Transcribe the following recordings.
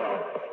problem.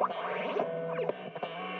Thank